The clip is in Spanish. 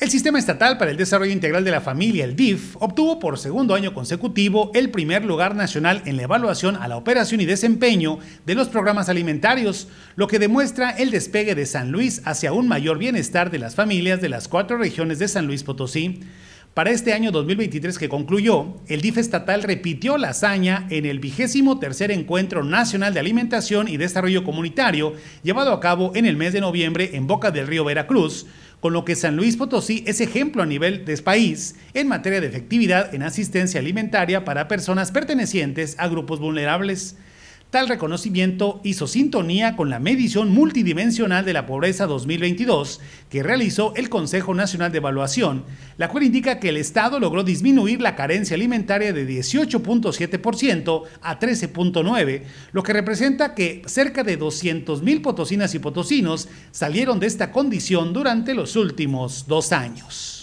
El Sistema Estatal para el Desarrollo Integral de la Familia, el DIF, obtuvo por segundo año consecutivo el primer lugar nacional en la evaluación a la operación y desempeño de los programas alimentarios, lo que demuestra el despegue de San Luis hacia un mayor bienestar de las familias de las cuatro regiones de San Luis Potosí. Para este año 2023 que concluyó, el DIF estatal repitió la hazaña en el vigésimo tercer Encuentro Nacional de Alimentación y Desarrollo Comunitario, llevado a cabo en el mes de noviembre en Boca del Río Veracruz, con lo que San Luis Potosí es ejemplo a nivel de país en materia de efectividad en asistencia alimentaria para personas pertenecientes a grupos vulnerables. Tal reconocimiento hizo sintonía con la medición multidimensional de la pobreza 2022 que realizó el Consejo Nacional de Evaluación, la cual indica que el Estado logró disminuir la carencia alimentaria de 18.7% a 13.9%, lo que representa que cerca de 200.000 potosinas y potosinos salieron de esta condición durante los últimos dos años.